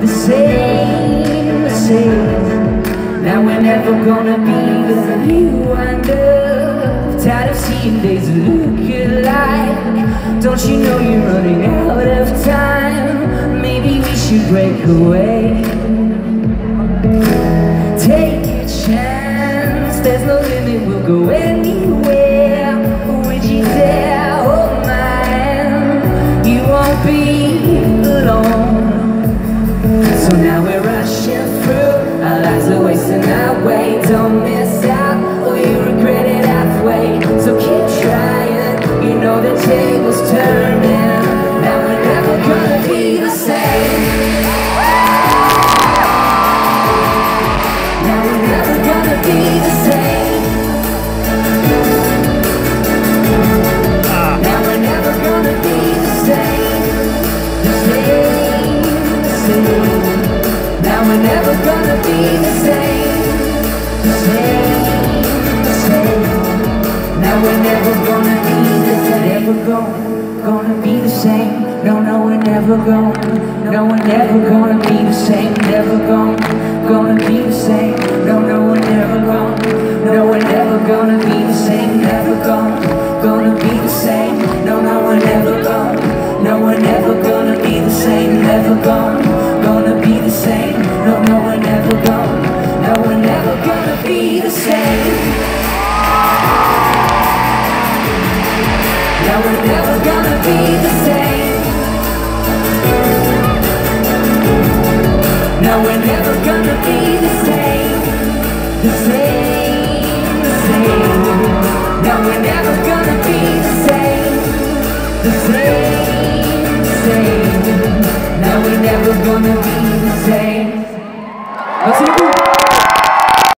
the same, the same. Now we're never gonna be the you I love. Tired of seeing days look alike. Don't you know you're running out of time? Maybe we should break away. Take a chance, there's no limit, we'll go anywhere. Would you dare hold hand? You won't be we're never gonna be the same. Same, same. Now we're never gonna be the same. Never gonna, be the same. No, no, we're never gonna. No, we're never gonna be the same. Never gonna, gonna be the same. No, no, we're never gonna. No, we're never gonna be gonna. We're never gonna be the same. Now we're never gonna be the same. Now we're never gonna be the same. The same, the same. Now we're never gonna be the same. The same, the same. Now we're never gonna be the same.